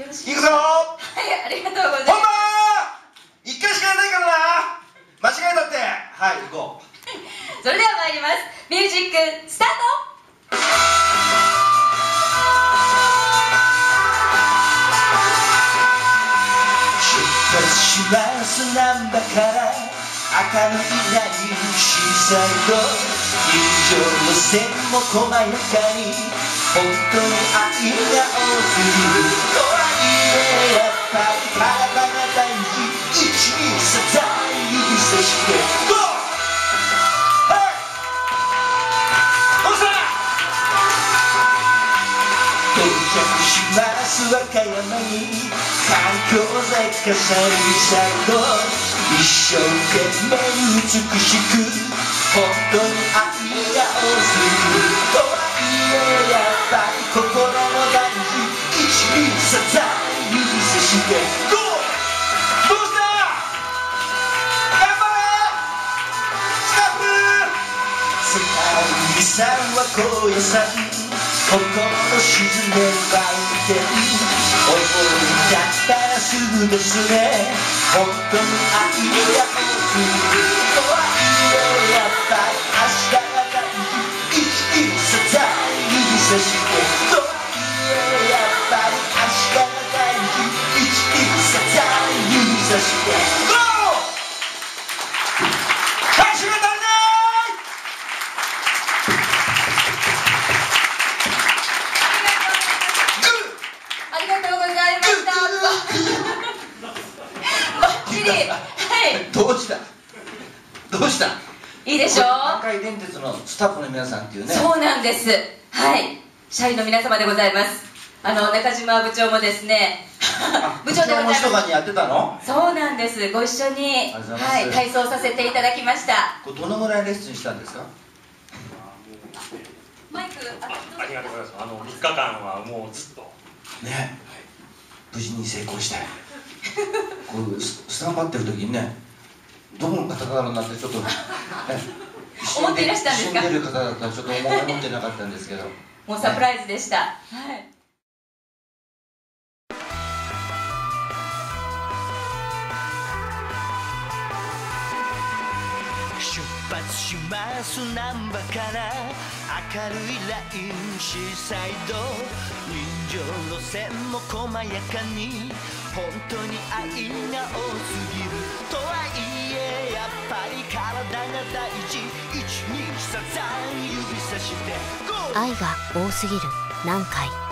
よろしく行くぞ！はいありがとうござい本番！ます一回しかやらないからな！間違えたって！はい行こう。それでは参ります。ミュージックスタート！出発します難波から明るいラインシーサイド友情の線も細やかに本当に愛が多すぎる到着します和歌山に環境剤かさりサイド一生懸命美しく本当に愛が多すぎるとはいえやっぱり心の大事一二三指さしてゴーどうした頑張れスタッフ世界遺産は高野山心沈めばいて思い立ったらすぐですね本当に愛が多すぎるとはいえやっぱり明日が大事。一二三指さしてとはいえやっぱり明日が大事。一二三指さして はい。どうした？どうした？いいでしょ？う南海電鉄のスタッフの皆さんっていうね。そうなんです。はい。社員の皆様でございます。あの中島部長もですねあ部長でございます。うちの人がにやってたの？そうなんです。ご一緒にはい体操させていただきました。これどのぐらいレッスンしたんですか？マイクあありがとうございます。あの3日間はもうずっと。ね。無事に成功してこうススタンバってる時にねどこの方だろうなってちょっと、ね、思っていらしたんですか？一瞬出る方だったらちょっと思ってなかったんですけど。もうサプライズでした、はい出発します。難波から明るいラインシーサイド人情路線も細やかに。本当に愛が多すぎる。とはいえやっぱり体が大事。123指さして。愛が多すぎる。南海